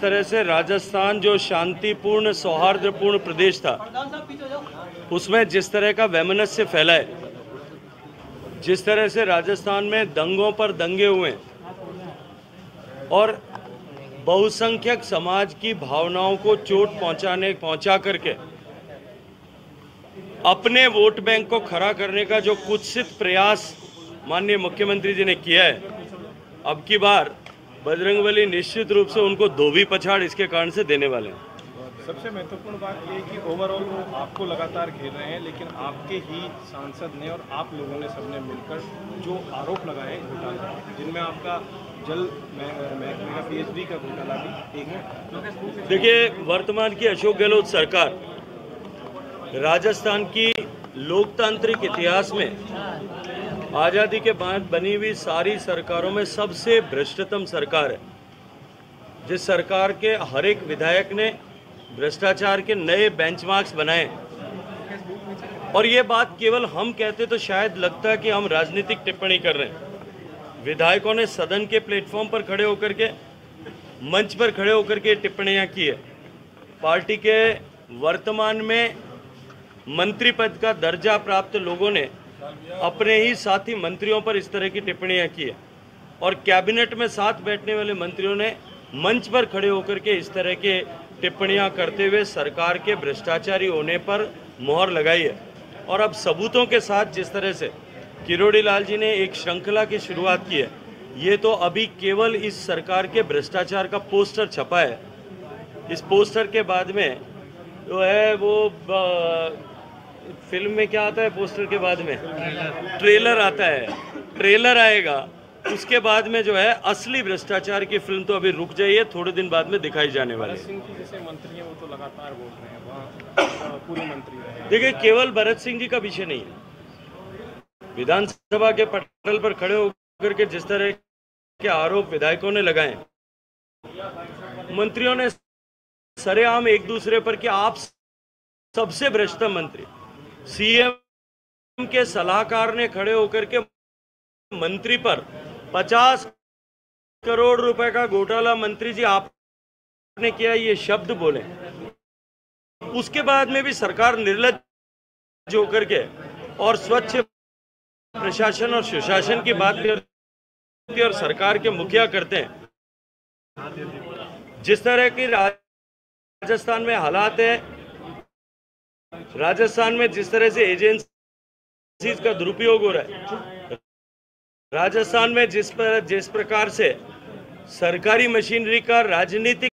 तरह से राजस्थान जो शांतिपूर्ण सौहार्दपूर्ण प्रदेश था, उसमें जिस तरह का वैमनस्य फैला है जिस तरह से राजस्थान में दंगों पर दंगे हुए, और बहुसंख्यक समाज की भावनाओं को चोट पहुँचाने, पहुँचा करके, अपने वोट बैंक को खड़ा करने का जो कुत्सित प्रयास माननीय मुख्यमंत्री जी ने किया है, अब की बार बजरंगबली निश्चित रूप से उनको धोबी पछाड़ इसके कारण से देने वाले हैं। सबसे महत्वपूर्ण बात ये कि ओवरऑल वो आपको लगातार घेर रहे हैं लेकिन आपके ही सांसद ने और आप लोगों ने सबने मिलकर जो आरोप लगाए घोटाले जिनमें आपका जल महकमे का पीएचडी का घोटाला भी एक है। देखिए वर्तमान की अशोक गहलोत सरकार राजस्थान की लोकतांत्रिक इतिहास में आज़ादी के बाद बनी हुई सारी सरकारों में सबसे भ्रष्टतम सरकार है। जिस सरकार के हर एक विधायक ने भ्रष्टाचार के नए बेंचमार्क्स बनाए। और ये बात केवल हम कहते तो शायद लगता है कि हम राजनीतिक टिप्पणी कर रहे हैं। विधायकों ने सदन के प्लेटफॉर्म पर खड़े होकर के, मंच पर खड़े होकर के टिप्पणियाँ की है। पार्टी के वर्तमान में मंत्री पद का दर्जा प्राप्त लोगों ने अपने ही साथी मंत्रियों पर इस तरह की टिप्पणियाँ की है। और कैबिनेट में साथ बैठने वाले मंत्रियों ने मंच पर खड़े होकर के इस तरह के टिप्पणियाँ करते हुए सरकार के भ्रष्टाचारी होने पर मोहर लगाई है। और अब सबूतों के साथ जिस तरह से किरोड़ी लाल जी ने एक श्रृंखला की शुरुआत की है, ये तो अभी केवल इस सरकार के भ्रष्टाचार का पोस्टर छपा है। इस पोस्टर के बाद में जो तो है वो फ़िल्म में क्या आता है पोस्टर के बाद में? ट्रेलर आता है। ट्रेलर आएगा। उसके बाद में जो है असली भ्रष्टाचार की फ़िल्म तो अभी रुक जाइए थोड़े दिन बाद में दिखाई जाने वाली सिंह जैसे मंत्री हैं वो तो लगातार बोल रहे हैं पूरे मंत्री देखिए केवल भरत सिंह जी का विषय नहीं है। विधानसभा के पटल पर खड़े होकर के जिस तरह के आरोप विधायकों ने लगाए मंत्रियों ने सरेआम एक दूसरे पर कि आप सबसे भ्रष्ट मंत्री। सीएम के सलाहकार ने खड़े होकर के मंत्री पर 50 करोड़ रुपए का घोटाला, मंत्री जी आपने किया, ये शब्द बोले। उसके बाद में भी सरकार निर्लज होकर के और स्वच्छ प्रशासन और सुशासन की बात करती और सरकार के मुखिया करते हैं। जिस तरह की राजस्थान में हालात है राजस्थान में जिस तरह से एजेंसी का दुरुपयोग हो रहा है, राजस्थान में जिस पर, जिस प्रकार से सरकारी मशीनरी का राजनीतिक